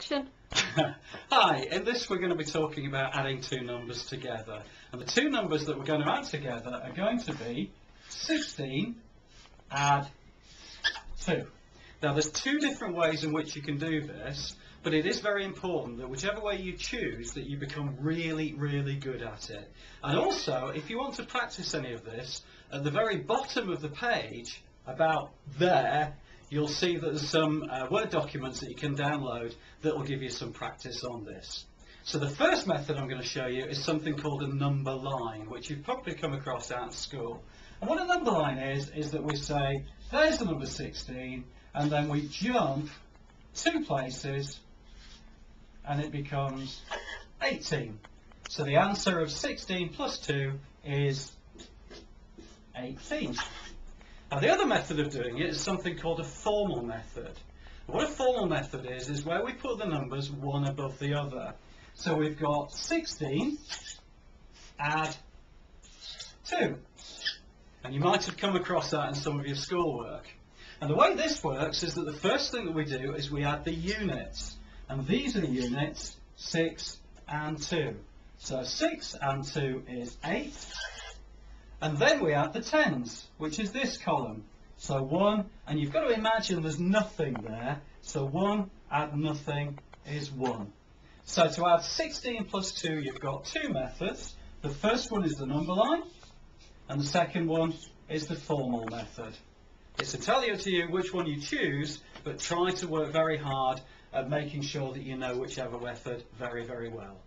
action. Hi, in this we're going to be talking about adding two numbers together. And the two numbers that we're going to add together are going to be 16 add 2. Now there's two different ways in which you can do this, but it is very important that whichever way you choose that you become really, really good at it. And also, if you want to practice any of this, at the very bottom of the page, about there, you'll see that there's some uh, Word documents that you can download that will give you some practice on this. So the first method I'm going to show you is something called a number line, which you've probably come across at school. And what a number line is, is that we say, there's the number 16, and then we jump two places, and it becomes 18. So the answer of 16 plus 2 is 18. Now the other method of doing it is something called a formal method. What a formal method is, is where we put the numbers one above the other. So we've got 16, add 2. And you might have come across that in some of your schoolwork. And the way this works is that the first thing that we do is we add the units. And these are the units, 6 and 2. So 6 and 2 is 8. And then we add the tens, which is this column. So 1, and you've got to imagine there's nothing there. So 1 add nothing is 1. So to add 16 plus 2, you've got two methods. The first one is the number line, and the second one is the formal method. It's entirely up to you which one you choose, but try to work very hard at making sure that you know whichever method very, very well.